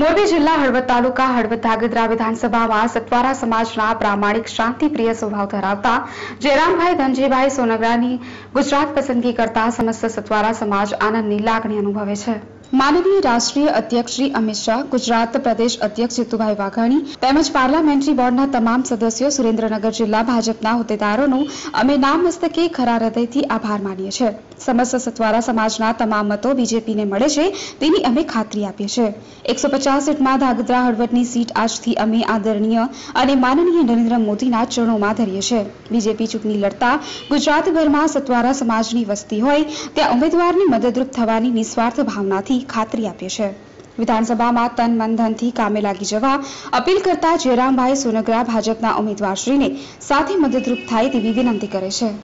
મોરબી જિલ્લા હળવદ તાલુકા હળવદ ધાગધ્રા વિધાનસભામાં સતવારા સમાજના પ્રામાણિક શાંતિપ્રિય સ્વભાવ ધરાવતા જયરામભાઈ ધનજીભાઈ સોનગરાની ગુજરાત પસંદગી કરતા સમસ્ત સતવારા સમાજ આનંદની લાગણી અનુભવે છે. માનનીય રાષ્ટ્રીય અધ્યક્ષ શ્રી અમિત શાહ, ગુજરાત પ્રદેશ અધ્યક્ષ જીતુભાઈ વાઘાણી તેમજ પાર્લામેન્ટરી બોર્ડના તમામ સદસ્યો સુરેન્દ્રનગર જિલ્લા ભાજપના હોદ્દેદારોનો અમે નામ મસ્તકે ખરા હૃદયથી આભાર માનીએ છીએ. સમસ્ત સતવારા સમાજના તમામ મતો બીજેપીને મળે છે તેની અમે ખાતરી આપીએ છીએ. એકસો સીટમાં ધાગધ્રા હળવદની સીટ આજથી અમે આદરણીય અને માનનીય નરેન્દ્ર મોદીના ચરણોમાં ધરીએ છીએ. બીજેપી ચૂંટણી લડતા ગુજરાતભરમાં સતવારા સમાજની વસ્તી હોય, ત્યાં ઉમેદવારની મદદરૂપ થવાની નિસ્વાર્થ ભાવનાથી ખાતરી આપીએ છે વિધાનસભામાં તન મન ધનથી કામે લાગી જવા અપીલ કરતા જયરામભાઈ સોનગરા ભાજપના ઉમેદવારશ્રીને સાથે મદદરૂપ થાય તેવી વિનંતી કરે છે.